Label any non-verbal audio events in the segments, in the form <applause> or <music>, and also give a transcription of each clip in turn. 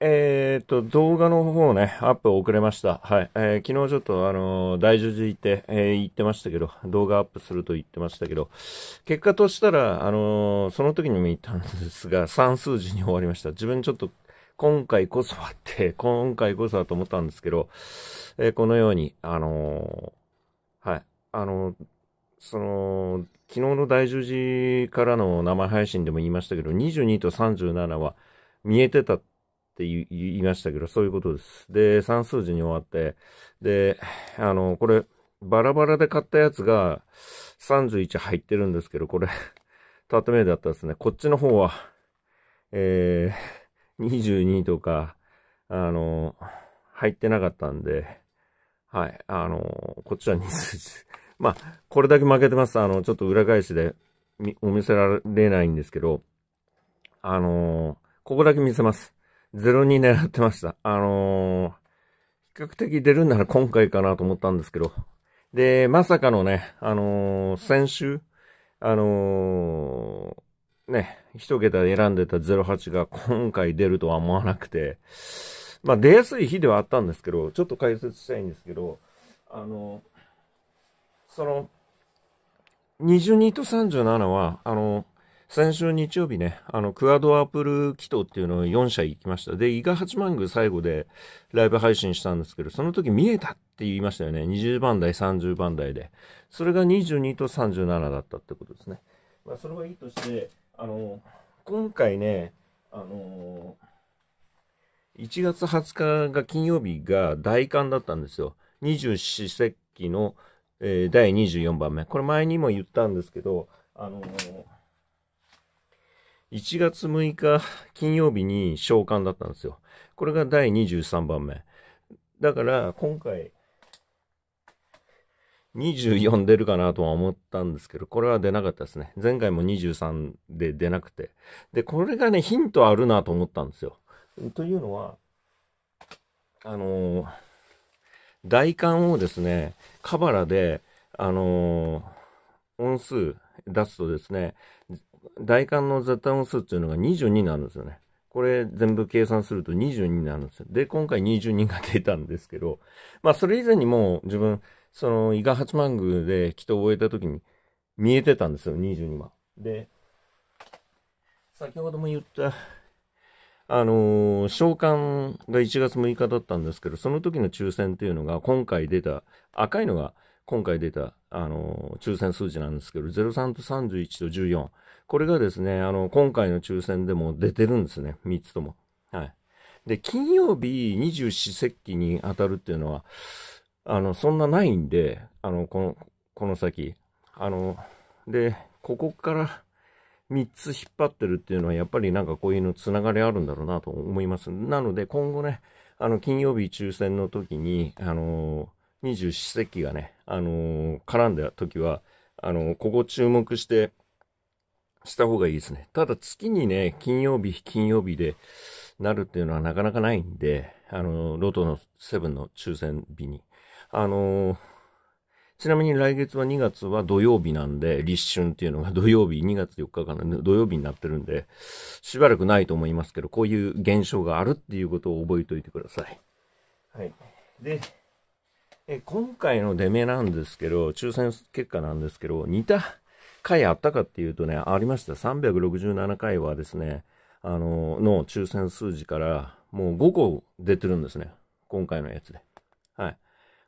えっ、と、動画の方ね、アップ遅れました。はい。えー、昨日ちょっと、あのー、大樹寺行って、えー、言ってましたけど、動画アップすると言ってましたけど、結果としたら、あのその時にも言ったんですが、算数字に終わりました。自分ちょっと、今回こそはって、今回こそはと思ったんですけど、えこのように、あのはい。あのその、昨日の大樹寺からの生配信でも言いましたけど、22と37は見えてたって言いましたけど、そういうことです。で、算数字に終わって、で、あの、これ、バラバラで買ったやつが31入ってるんですけど、これ、縦目だったですね。こっちの方は、えー、22とか、あの、入ってなかったんで、はい、あの、こっちは2数字。<laughs> まあ、これだけ負けてます。あの、ちょっと裏返しでお見せられないんですけど、あのここだけ見せます。02狙ってました。あのー、比較的出るなら今回かなと思ったんですけど。で、まさかのね、あのー、先週、あのー、ね、一桁選んでた08が今回出るとは思わなくて、まあ出やすい日ではあったんですけど、ちょっと解説したいんですけど、あのその、22と37は、あの先週日曜日ね、あの、クアドアップル祈祷っていうのを4社行きました。で、伊賀八幡宮最後でライブ配信したんですけど、その時見えたって言いましたよね。20番台、30番台で。それが22と37だったってことですね。まあ、それはいいとして、あの、今回ね、あの1月20日が金曜日が大寒だったんですよ。二十四節気の、えー、第24番目。これ前にも言ったんですけど、あのー1月6日金曜日に召喚だったんですよ。これが第23番目。だから今回24出るかなとは思ったんですけど、これは出なかったですね。前回も23で出なくて。で、これがね、ヒントあるなと思ったんですよ。というのは、あのー、大寒をですね、カバラで、あのー、音数出すとですね、大寒の絶対音数っていうのが22になるんですよね。これ全部計算すると22になるんですよ。で、今回22が出たんですけど、まあそれ以前にもう自分、その伊賀八幡宮で祈祷を終えた時に見えてたんですよ、22は。で、先ほども言った、あのー、召喚が1月6日だったんですけど、その時の抽選っていうのが今回出た、赤いのが今回出た、あの、抽選数字なんですけど、03と31と14。これがですね、あの、今回の抽選でも出てるんですね。3つとも。はい。で、金曜日二十四節気に当たるっていうのは、あの、そんなないんで、あの、この、この先。あの、で、ここから3つ引っ張ってるっていうのは、やっぱりなんかこういうのつながりあるんだろうなと思います。なので、今後ね、あの、金曜日抽選の時に、あの、二十四節気がね、あの、絡んだ時は、あの、ここ注目して、した方がいいですね。ただ月にね、金曜日、金曜日でなるっていうのはなかなかないんで、あの、ロトのセブンの抽選日に。あのちなみに来月は2月は土曜日なんで、立春っていうのが <laughs> 土曜日、2月4日間の土曜日になってるんで、しばらくないと思いますけど、こういう現象があるっていうことを覚えておいてください。はい。で、え今回の出目なんですけど、抽選結果なんですけど、似た回あったかっていうとね、ありました。367回はですね、あの、の抽選数字からもう5個出てるんですね。今回のやつで。はい。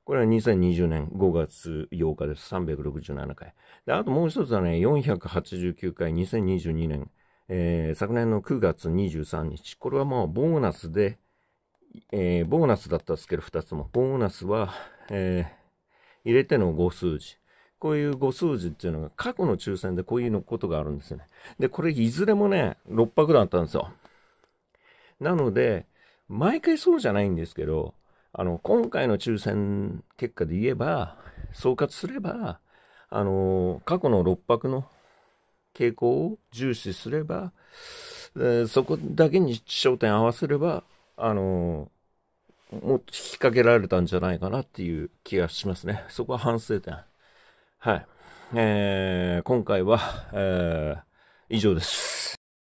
これは2020年5月8日です。367回。で、あともう一つはね、489回、2022年、えー、昨年の9月23日。これはもうボーナスで、えー、ボーナスだったんですけど、2つも。ボーナスは、えー、入れての5数字。こういう5数字っていうのが過去の抽選でこういうのことがあるんですよね。で、これいずれもね、6泊だったんですよ。なので、毎回そうじゃないんですけど、あの、今回の抽選結果で言えば、総括すれば、あの、過去の6泊の傾向を重視すれば、えー、そこだけに焦点合わせれば、あの、もっと引っ掛けられたんじゃないかなっていう気がしますね。そこは反省点。はい。えー、今回は、えー、以上です。